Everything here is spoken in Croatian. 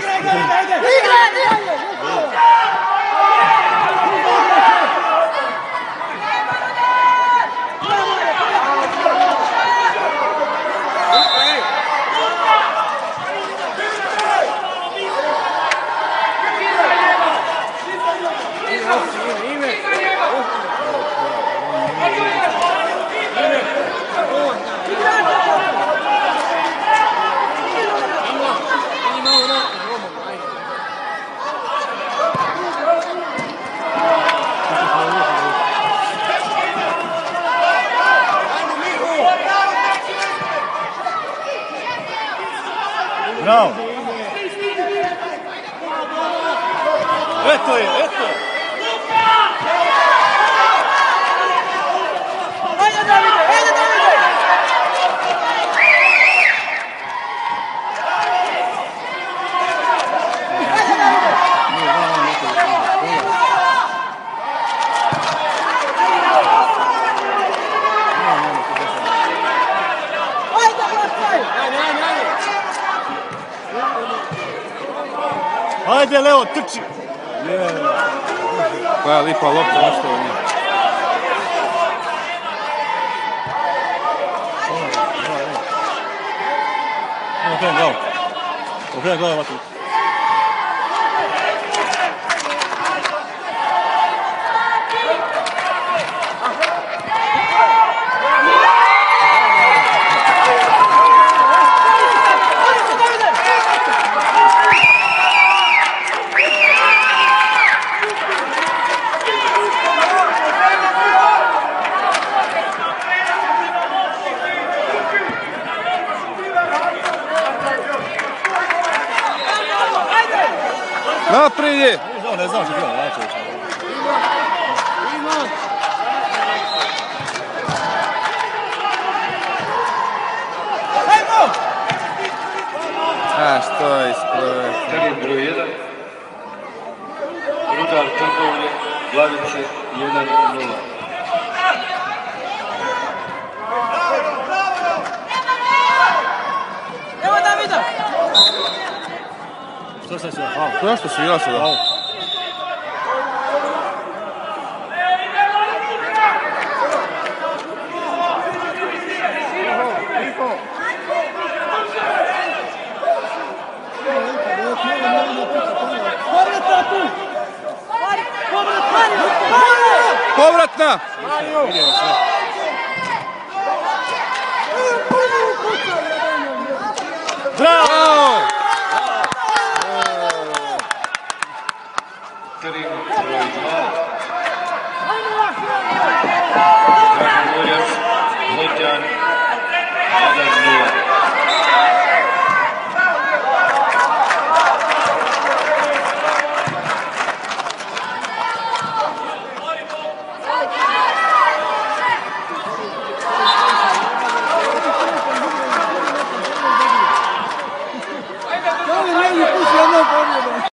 Gracias. Bravo. Eto je, eto je. Ajde Leo, trči! Koja lipa lopta, nešto u njih. Okreni glavu. Okreni glavu, Naprijed je! Ne znam, što čovječe. A što je ispravio? Trening broj 1. Rudar Čakovlje, Glavice 1-0. Što se svira? Hvala. Zašto svira se da? Hvala. Povratna! Idemo sve. Bravo!